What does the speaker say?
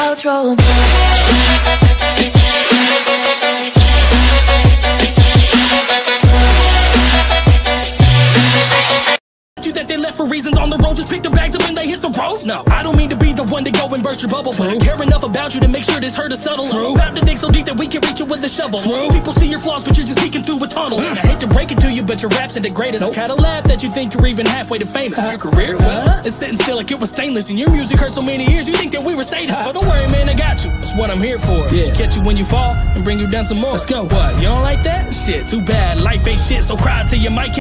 outro. You that they left for reasons on the road, just pick the bags up and they hit the road. No, I don't mean to be the one to go and burst your bubble, but I care enough about you to make sure this hurt is subtle. True. About to dig so deep that we can reach you with a shovel. True. People see your flaws, but you're just peeking through a tunnel. Mm. To you, but your raps are the greatest. Nope. Kinda laugh that you think you're even halfway to famous. Uh, your career, well, it's sitting still like it was stainless, and your music hurt so many years, you think that we were sadists. But don't worry, man, I got you. That's what I'm here for. Yeah. To catch you when you fall and bring you down some more. Let's go. What? You don't like that? Shit, too bad. Life ain't shit, so cry till your mic.